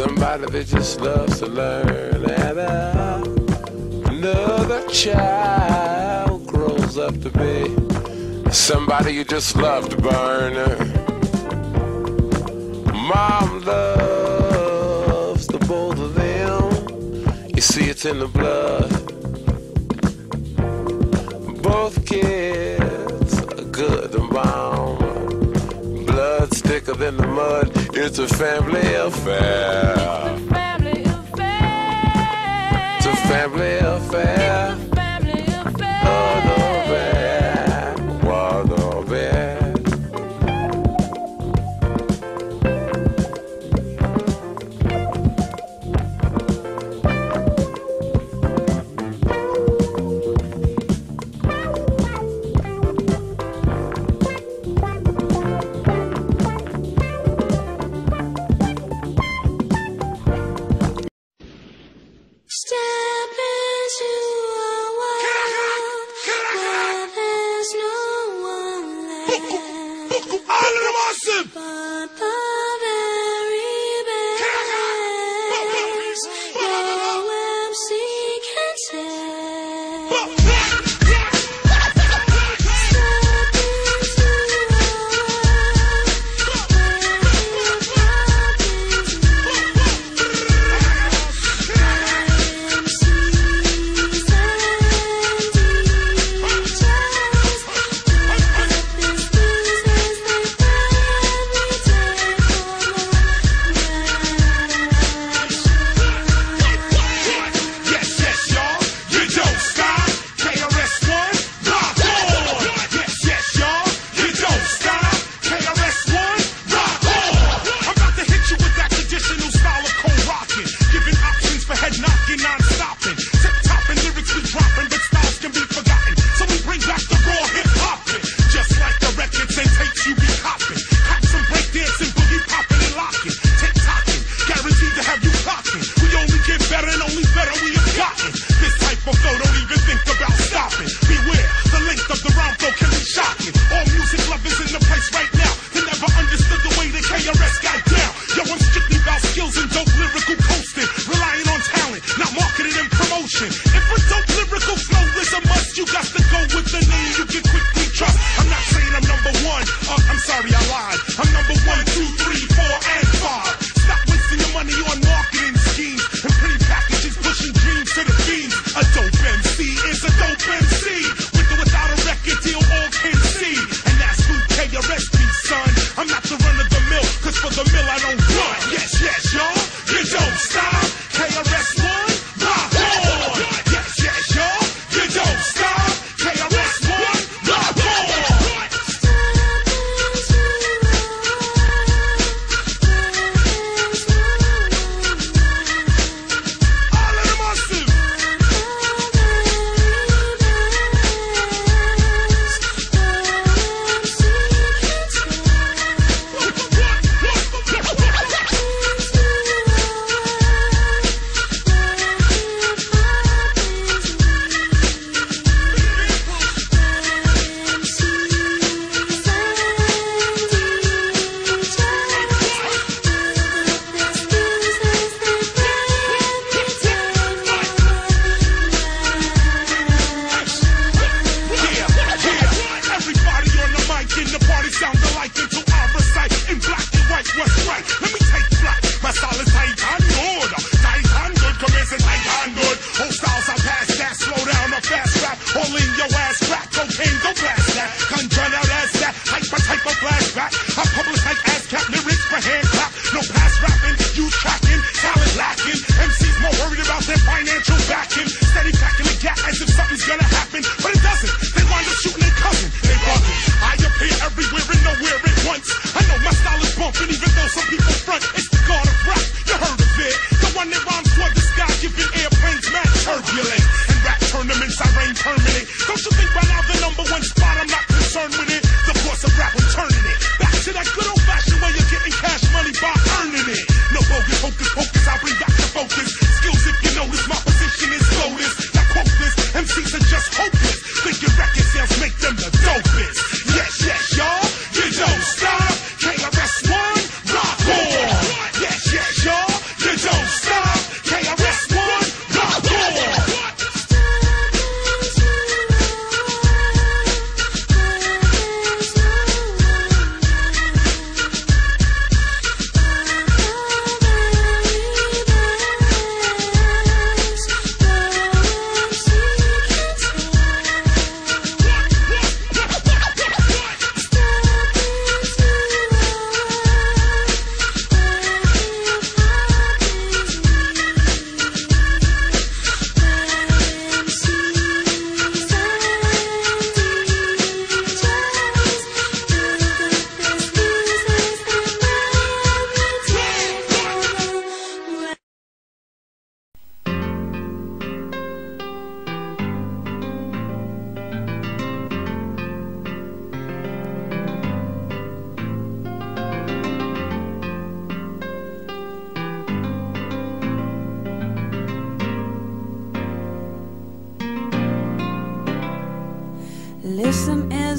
somebody that just loves to learn. And I another child grows up to be somebody you just loved to burn. Mom loves the both of them. You see, it's in the blood. Both kids are good and bomb. Blood's thicker than the mud. It's a family affair. family affair fair. I'm number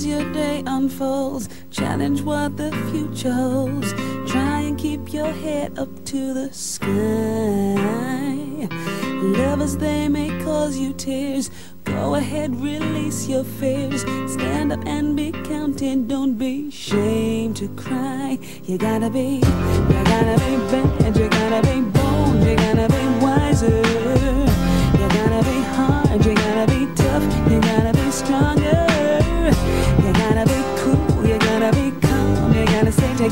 as your day unfolds. Challenge what the future holds. Try and keep your head up to the sky. Lovers, they may cause you tears. Go ahead, release your fears. Stand up and be counted. Don't be ashamed to cry. You gotta be, you gotta be bad. You gotta be bold. You gotta be wiser.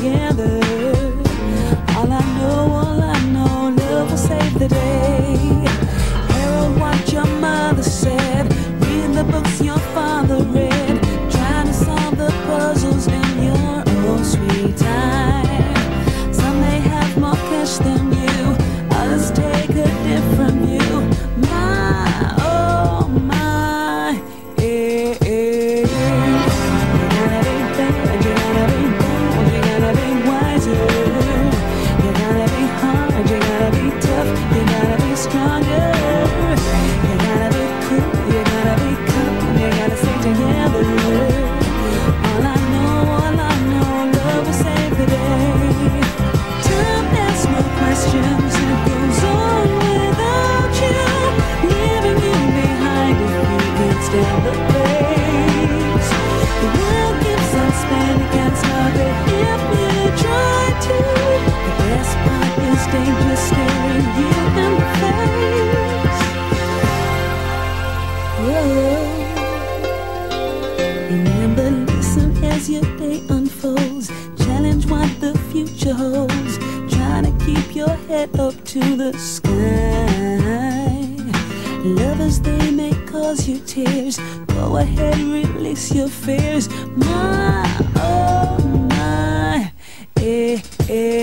together. sky. Lovers, they may cause you tears. Go ahead, release your fears. My, oh my, eh, eh.